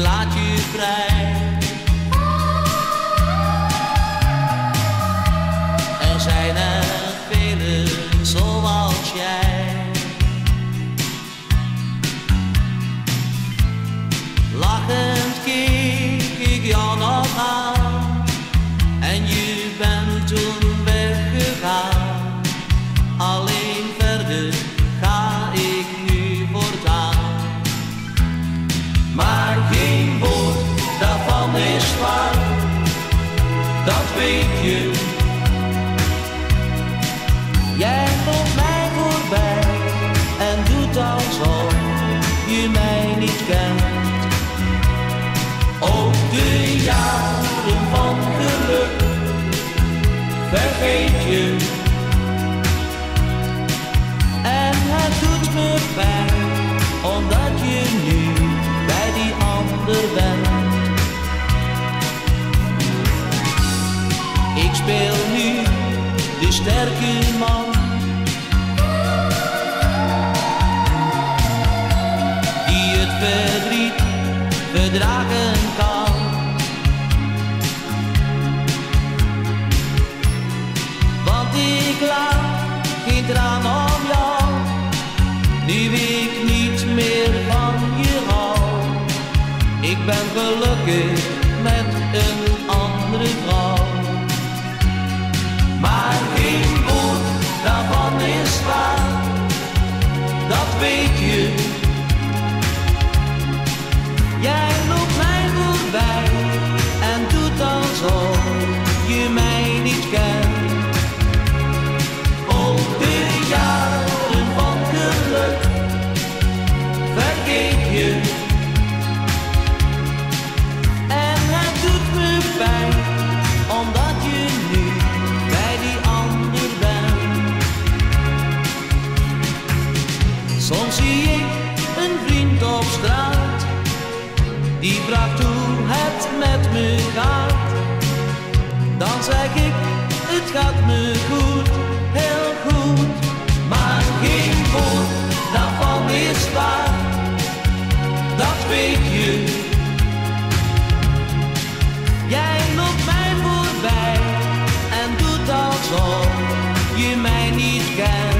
laat je vrij. Dat weet je. Jij loopt mij voorbij en doet alsof je mij niet kent. Ook de jaren van geluk vergeet je. En het doet me pijn, omdat je nu sterke man. Die het verdriet verdragen kan. Want ik laat geen traan om jou, nu ik niet meer van je hou. Ik ben gelukkig met Soms zie ik een vriend op straat, die vraagt hoe het met me gaat. Dan zeg ik, het gaat me goed, heel goed. Maar geen woord daarvan is waar, dat weet je. Jij loopt mij voorbij en doet alsof je mij niet kent.